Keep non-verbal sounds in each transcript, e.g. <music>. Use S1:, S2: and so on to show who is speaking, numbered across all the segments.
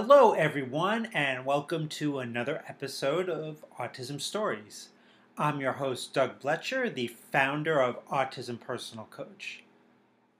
S1: Hello, everyone, and welcome to another episode of Autism Stories. I'm your host, Doug Blecher, the founder of Autism Personal Coach.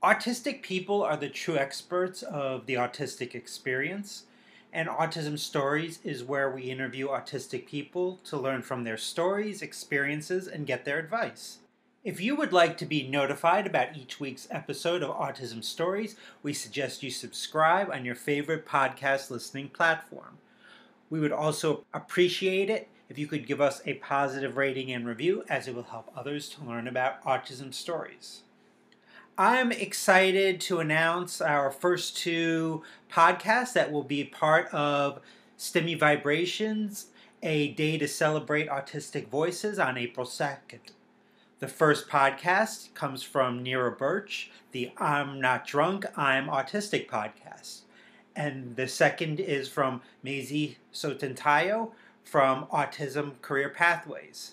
S1: Autistic people are the true experts of the autistic experience, and Autism Stories is where we interview autistic people to learn from their stories, experiences, and get their advice. If you would like to be notified about each week's episode of Autism Stories, we suggest you subscribe on your favorite podcast listening platform. We would also appreciate it if you could give us a positive rating and review, as it will help others to learn about autism stories. I'm excited to announce our first two podcasts that will be part of Stimmy Vibrations, a day to celebrate autistic voices on April 2nd. The first podcast comes from Nira Birch, the I'm Not Drunk, I'm Autistic podcast. And the second is from Maisie Soetantyo from Autism Career Pathways.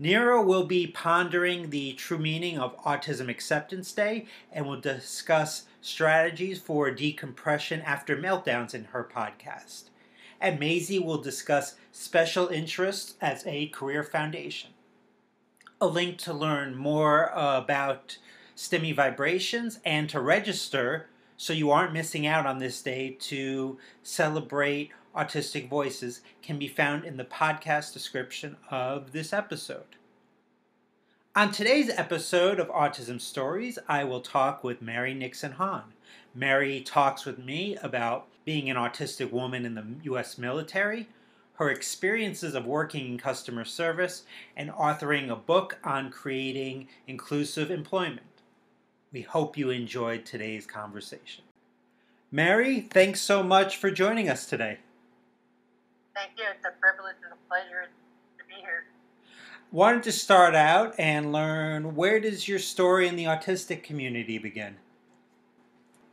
S1: Nira will be pondering the true meaning of Autism Acceptance Day and will discuss strategies for decompression after meltdowns in her podcast. And Maisie will discuss special interests as a career foundation a link to learn more about Stimmy vibrations and to register so you aren't missing out on this day to celebrate autistic voices can be found in the podcast description of this episode. On today's episode of Autism Stories, I will talk with Mary Nixon Hahn. Mary talks with me about being an autistic woman in the U.S. military, her experiences of working in customer service, and authoring a book on creating inclusive employment. We hope you enjoyed today's conversation. Mary, thanks so much for joining us today.
S2: Thank you. It's a privilege and a pleasure to be here.
S1: Wanted to start out and learn where does your story in the autistic community begin?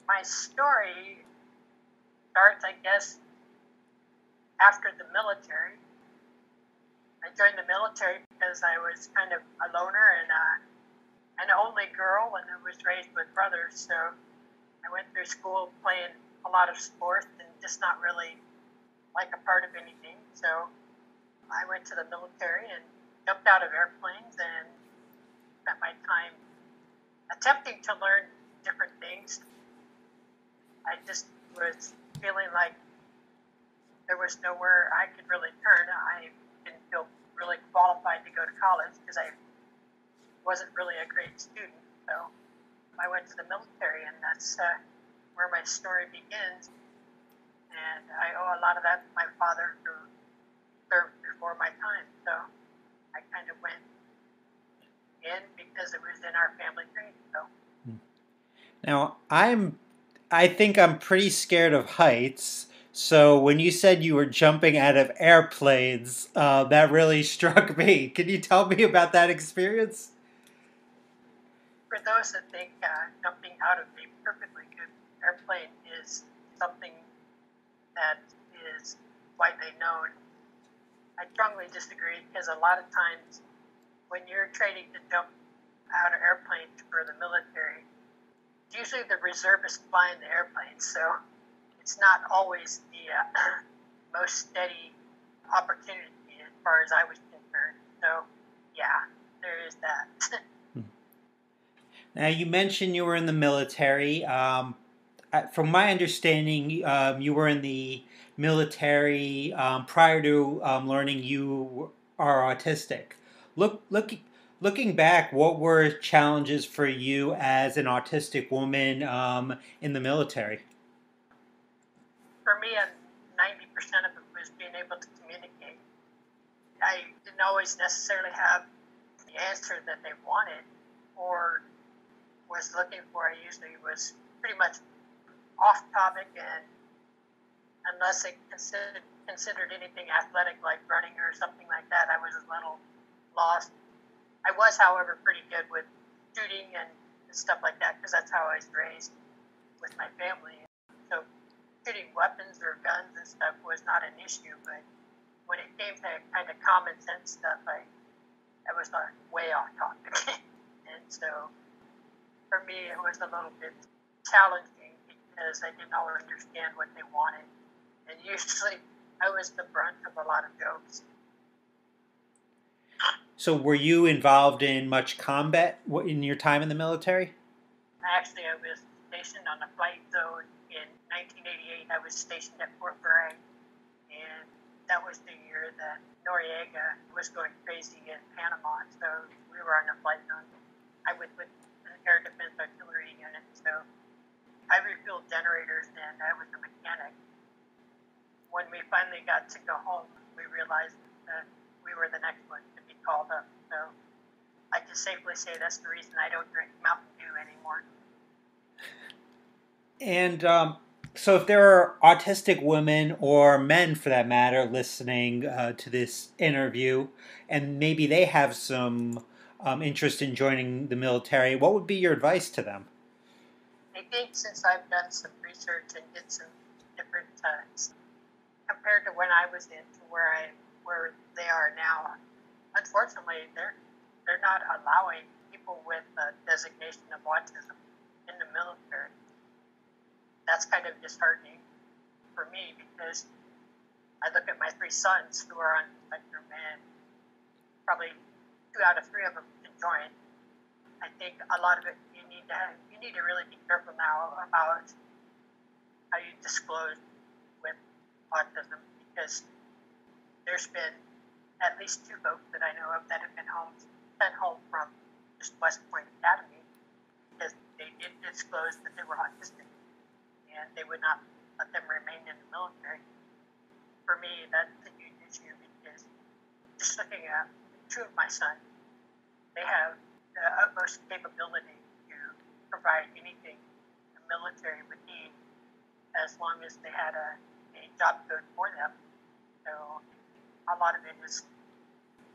S2: My story starts, I guess, after the military. I joined the military because I was kind of a loner and uh, an only girl, and I was raised with brothers. So I went through school playing a lot of sports and just not really like a part of anything. So I went to the military and jumped out of airplanes and spent my time attempting to learn different things. I just was feeling like there was nowhere I could really turn. I didn't feel really qualified to go to college because I wasn't really a great student. So I went to the military, and that's uh, where my story begins. And I owe a lot of that to my father, who served before my time. So I kind of went in because it was in our family tree. So.
S1: Now I'm, I think I'm pretty scared of heights. So when you said you were jumping out of airplanes, uh, that really <laughs> struck me. Can you tell me about that experience?
S2: For those that think uh, jumping out of a perfectly good airplane is something that is widely known, I strongly disagree because a lot of times when you're training to jump out of airplanes for the military, usually the reservists flying the airplane. So it's not always the uh, <clears throat> most steady opportunity as far as I was concerned. So, yeah, there is that. <laughs>
S1: now, you mentioned you were in the military. Um, from my understanding, um, you were in the military um, prior to um, learning you are autistic. Look, look, looking back, what were challenges for you as an autistic woman um, in the military?
S2: For me, and 90% of it was being able to communicate. I didn't always necessarily have the answer that they wanted or was looking for. I usually was pretty much off topic, and unless they considered, considered anything athletic like running or something like that, I was a little lost. I was, however, pretty good with shooting and stuff like that because that's how I was raised with my family shooting weapons or guns and stuff was not an issue, but when it came to kind of common sense stuff, I, I was not way off topic. <laughs> and so for me, it was a little bit challenging because I didn't always understand what they wanted. And usually I was the brunt of a lot of jokes.
S1: So, were you involved in much combat in your time in the military?
S2: Actually, I was stationed on a flight zone 1988. I was stationed at Fort Bragg, and that was the year that Noriega was going crazy in Panama. So we were on a flight zone. I was with an air defense artillery unit, so I refueled generators and I was a mechanic. When we finally got to go home, we realized that we were the next one to be called up. So I can safely say that's the reason I don't drink Mountain Dew anymore.
S1: And um, so, if there are autistic women or men, for that matter, listening uh, to this interview, and maybe they have some um, interest in joining the military, what would be your advice to them?
S2: I think since I've done some research and did some different uh, compared to when I was in to where I where they are now, unfortunately, they're they're not allowing people with a designation of autism in the military. That's kind of disheartening for me because I look at my three sons who are on the spectrum, and probably two out of three of them can join. I think a lot of it you need to have, you need to really be careful now about how you disclose with autism because there's been at least two folks that I know of that have been home, sent home from just West Point Academy because they didn't disclose that they were autistic and they would not let them remain in the military. For me, that's a huge issue because just looking at two of my sons, they have the utmost capability to provide anything the military would need as long as they had a, a job code for them. So a lot of it is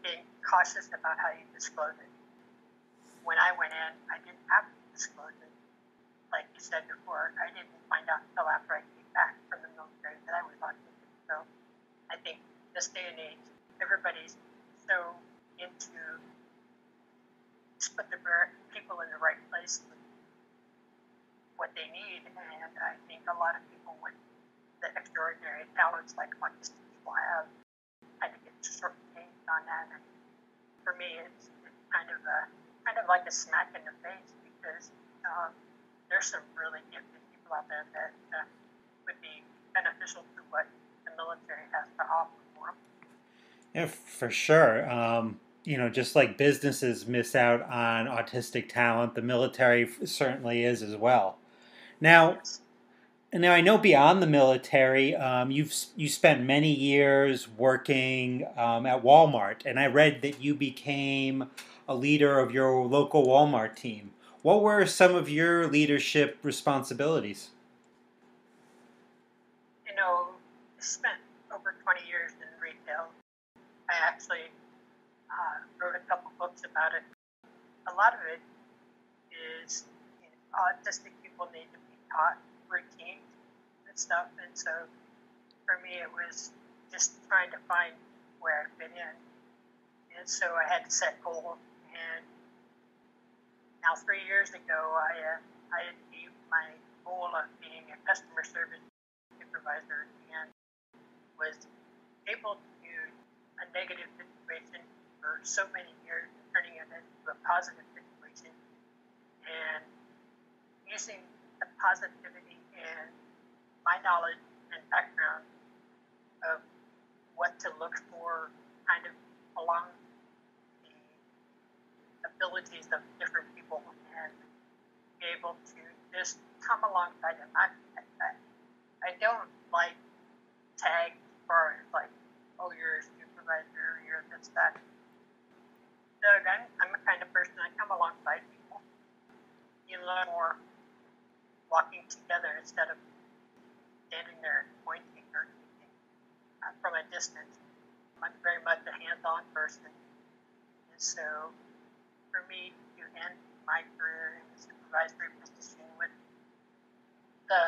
S2: being cautious about how you disclose it. When I went in, I didn't have to disclose it. Like you said before, I didn't find out until after I came back from the military that I was autistic. So I think this day and age, everybody's so into put the people in the right place with what they need, and I think a lot of people with the extraordinary talents like autistic people have kind of get shortchanged on that. And for me, it's, it's kind of a kind of like a smack in the face because um, there's some really gifted people out there that uh, would be beneficial to what the military has to offer.
S1: Yeah, for sure. Um, you know, just like businesses miss out on autistic talent, the military certainly is as well. Now, now I know beyond the military, um, you've you spent many years working um, at Walmart, and I read that you became a leader of your local Walmart team. What were some of your leadership responsibilities?
S2: You know, spent over 20 years in retail. I actually uh, wrote a couple books about it. A lot of it is you know, autistic people need to be taught routines and stuff. And so for me, it was just trying to find where I fit in. And so I had to set goals. And now, three years ago, I, uh, I achieved my goal of being a customer service supervisor and was able to a negative situation for so many years, turning it into a positive situation. And using the positivity and my knowledge and background of what to look for kind of along the abilities of different people and be able to just come alongside them. I, I, I don't like tag as far as like, oh, you're supervisor, you're this, that. Doug, I'm, I'm a kind of person, I come alongside people. You learn more walking together instead of standing there pointing or uh, from a distance. I'm very much a hands-on person, and so for me to end my career in the supervisory position with the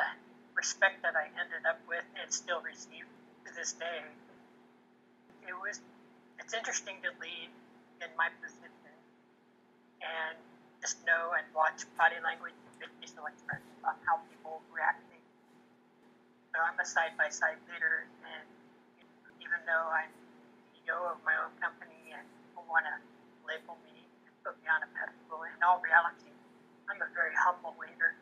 S2: respect that I ended up with and still receive to this day, it was it's interesting to lead in my position and just know and watch body language and facial expressions on how people react. So I'm a side by side leader, and even though I'm CEO of my own company and people want to label me and put me on a pedestal, in all reality, I'm a very humble leader.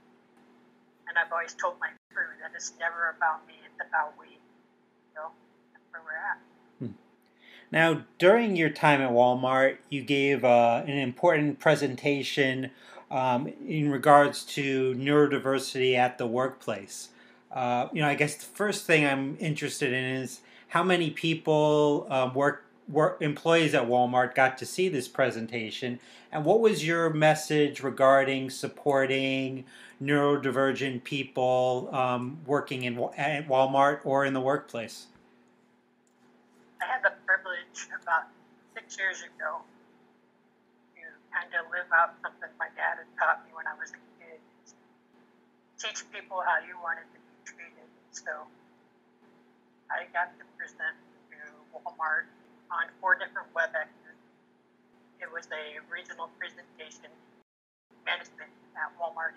S2: And I've always told my crew that it's never about me, it's about we. So that's where we're at.
S1: Now, during your time at Walmart, you gave uh, an important presentation um, in regards to neurodiversity at the workplace. Uh, you know, I guess the first thing I'm interested in is how many people um, work, work employees at Walmart got to see this presentation, and what was your message regarding supporting neurodivergent people um, working in at Walmart or in the workplace?
S2: I had the privilege about six years ago to kind of live out something my dad had taught me when I was a kid. Teach people how you wanted to be treated. So I got to present to Walmart on four different WebExes. It was a regional presentation. Management at Walmart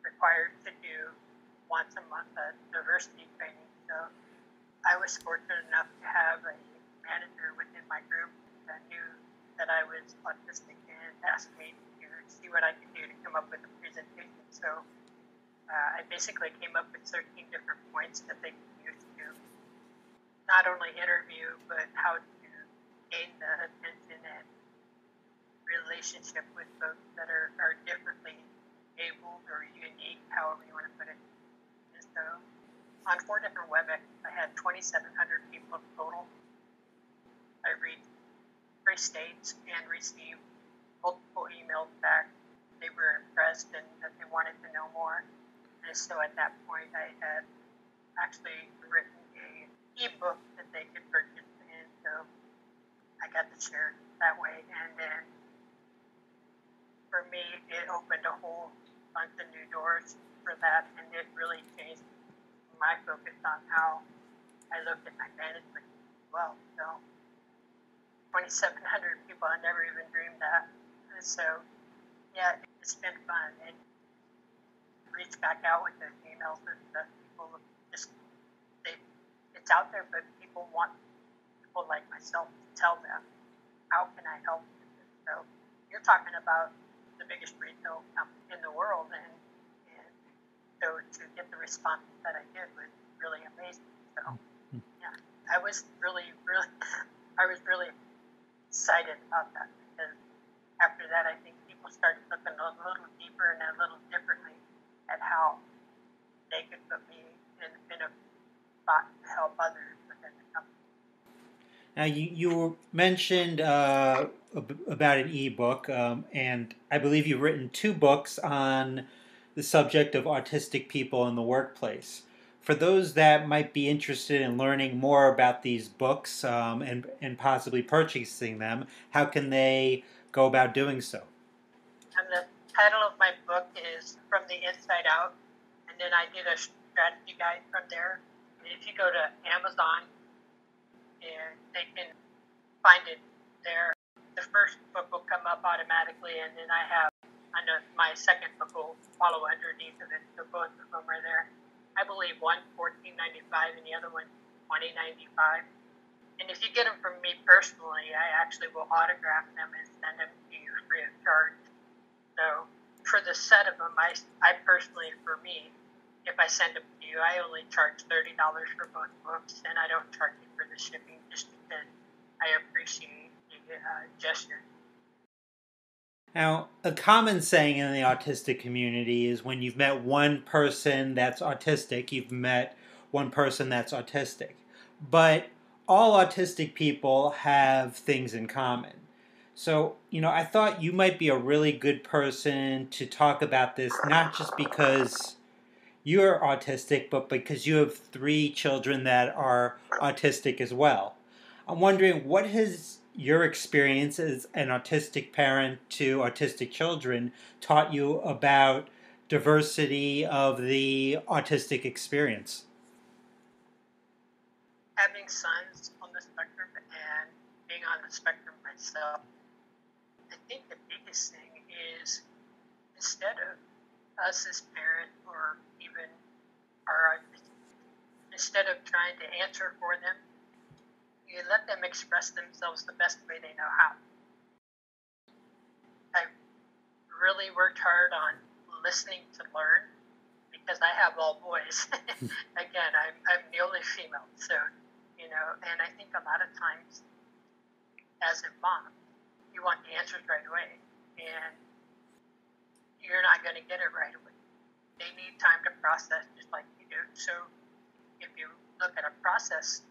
S2: required to do once a month a diversity training. So I was fortunate enough to have a manager within my group that knew that I was autistic and asked me to see what I could do to come up with a presentation. So uh, I basically came up with 13 different points that they could use to not only interview, but how to gain the attention and relationship with folks that are, are differently abled or unique, however you want to put it. And so on four different WebEx. I had 2,700 people total. States and received multiple emails back. They were impressed and that they wanted to know more. And so at that point, I had actually written a ebook that they could purchase, and so I got to share that way. And then for me, it opened a whole bunch of new doors for that, and it really changed my focus on how I looked at my management as well. So 2,700 people, I never even dreamed that. And so, yeah, it's been fun. And reach back out with those emails and the people just, they, it's out there, but people want people like myself to tell them, how can I help you? So you're talking about the biggest retail company in the world, and so to get the response that I did was really amazing. So hmm. yeah, I was really, really, <laughs> I was really excited about that because after that, I think people started looking a little deeper and a little differently at how they could put me in, in a spot to help others within the company.
S1: Now, you, you mentioned uh, about an ebook, um, and I believe you've written two books on the subject of autistic people in the workplace. For those that might be interested in learning more about these books um, and, and possibly purchasing them, how can they go about doing so?
S2: And the title of my book is From the Inside Out, and then I did a strategy guide from there. And if you go to Amazon, and they can find it there. The first book will come up automatically, and then I have know my second book will follow underneath of it, so both of them are there. I believe one fourteen ninety five and the other one twenty ninety five. And if you get them from me personally, I actually will autograph them and send them to you free of charge. So for the set of them, I, I personally, for me, if I send them to you, I only charge thirty dollars for both books, and I don't charge you for the shipping just because I appreciate the uh, gesture.
S1: Now, a common saying in the autistic community is when you've met one person that's autistic, you've met one person that's autistic. But all autistic people have things in common. So, you know, I thought you might be a really good person to talk about this, not just because you're autistic, but because you have three children that are autistic as well. I'm wondering what has your experience as an autistic parent to autistic children taught you about diversity of the autistic experience?
S2: Having sons on the spectrum and being on the spectrum myself, I think the biggest thing is instead of us as parents or even our instead of trying to answer for them, you let them express themselves the best way they know how. I really worked hard on listening to learn because I have all boys. <laughs> Again, I'm, I'm the only female, so, you know, and I think a lot of times as a mom, you want the answers right away, and you're not going to get it right away. They need time to process just like you do. So if you look at a process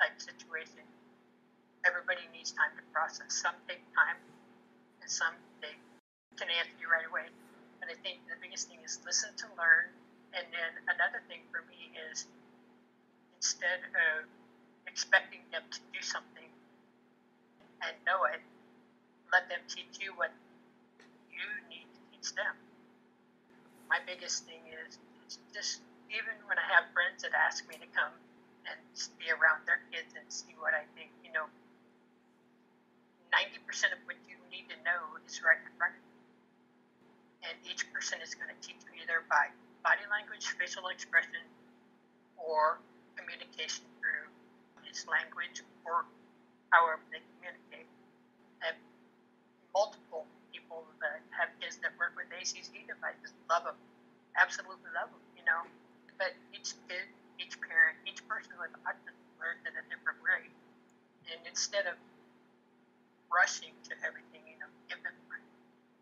S2: type situation, everybody needs time to process. Some take time, and some they can answer you right away. But I think the biggest thing is listen to learn. And then another thing for me is instead of expecting them to do something and know it, let them teach you what you need to teach them. My biggest thing is, is just even when I have friends that ask me to come and be around their kids and see what I think, you know, 90% of what you need to know is right in front of you. And each person is going to teach you either by body language, facial expression, or communication through his language or however they communicate. I have multiple people that have kids that work with ACC devices, love them, absolutely love them, you know. But each kid, person with autism learns in a different way. And instead of rushing to everything, you know, give them.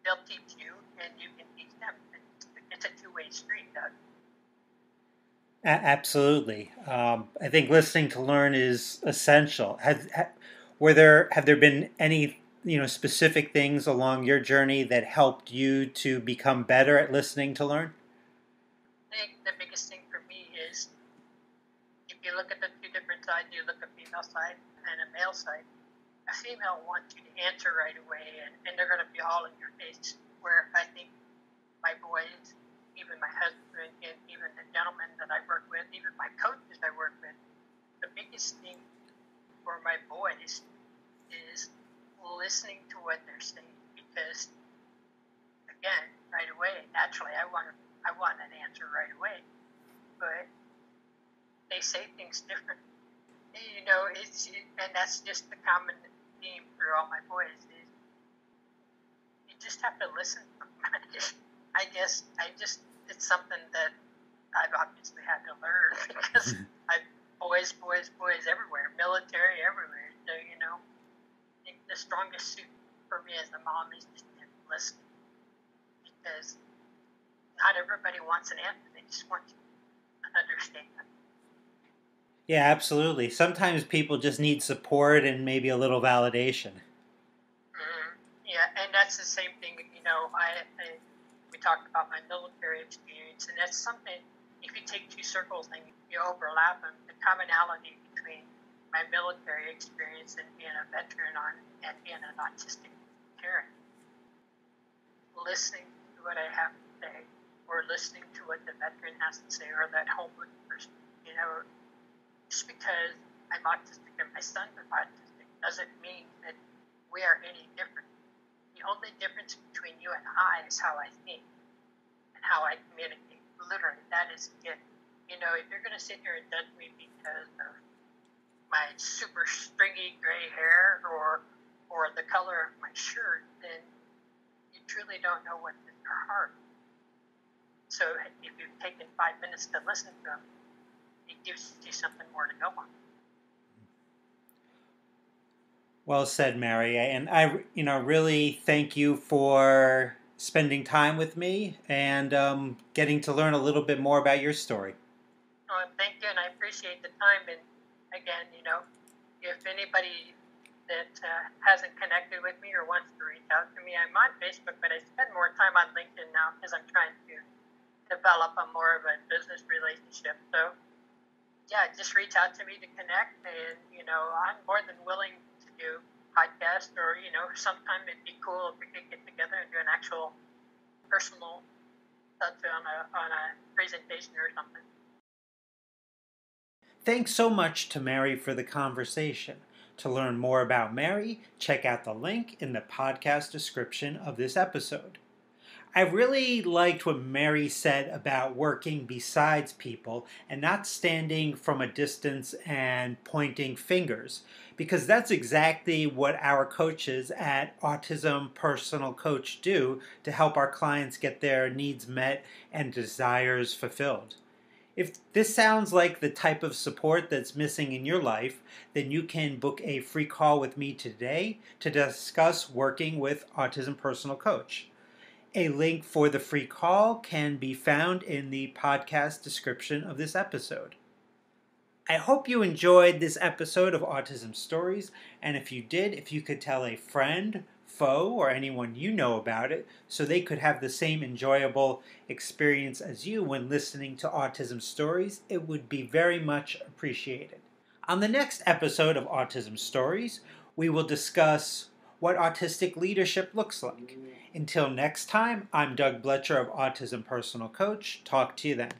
S2: They'll teach you, and you can teach them. It's a two-way street, Doug.
S1: Absolutely. Um, I think listening to learn is essential. Have, have, were there have there been any you know specific things along your journey that helped you to become better at listening to learn?
S2: Think the biggest thing for me is if you look at the different you look at female side and a male side. A female wants you to answer right away, and, and they're going to be all in your face. Where I think my boys even my husband and even the gentlemen that I work with, even my coaches I work with, the biggest thing for my boys is listening to what they're saying because again, right away, naturally I want I want an answer right away. But they say things different. You know, it's and that's just the common theme through all my boys is you just have to listen. <laughs> I guess I just it's something that I've obviously had to learn <laughs> because <laughs> I boys, boys, boys everywhere, military everywhere. So you know, I think the strongest suit for me as a mom is just listening because not everybody wants an answer; they just want to understand.
S1: Yeah, absolutely. Sometimes people just need support and maybe a little validation.
S2: Mm-hmm. Yeah, and that's the same thing. You know, I, I we talked about my military experience, and that's something. If you take two circles and you overlap them, the commonality between my military experience and being a veteran on and being an autistic parent, listening to what I have to say, or listening to what the veteran has to say, or that homeless person, you know, just because I'm autistic and my son is autistic doesn't mean that we are any different the only difference between you and I is how I think and how I communicate. Literally, that is it. You know, if you're going to sit here and judge me because of my super stringy gray hair or or the color of my shirt, then you truly don't know what's in your heart. So if you've taken five minutes to listen to them, it gives you something more to go on.
S1: Well said, Mary. And I, you know, really thank you for spending time with me and um, getting to learn a little bit more about your story.
S2: Oh, thank you, and I appreciate the time. And again, you know, if anybody that uh, hasn't connected with me or wants to reach out to me, I'm on Facebook, but I spend more time on LinkedIn now because I'm trying to develop a more of a business relationship. So, yeah, just reach out to me to connect, and you know, I'm more than willing to do podcast or you know sometime it'd be cool if we could get together and do an actual personal touch on a on a presentation or something.
S1: Thanks so much to Mary for the conversation. To learn more about Mary, check out the link in the podcast description of this episode. I really liked what Mary said about working besides people and not standing from a distance and pointing fingers, because that's exactly what our coaches at Autism Personal Coach do to help our clients get their needs met and desires fulfilled. If this sounds like the type of support that's missing in your life, then you can book a free call with me today to discuss working with Autism Personal Coach. A link for the free call can be found in the podcast description of this episode. I hope you enjoyed this episode of Autism Stories, and if you did, if you could tell a friend, foe, or anyone you know about it so they could have the same enjoyable experience as you when listening to Autism Stories, it would be very much appreciated. On the next episode of Autism Stories, we will discuss what autistic leadership looks like. Until next time, I'm Doug Blecher of Autism Personal Coach. Talk to you then.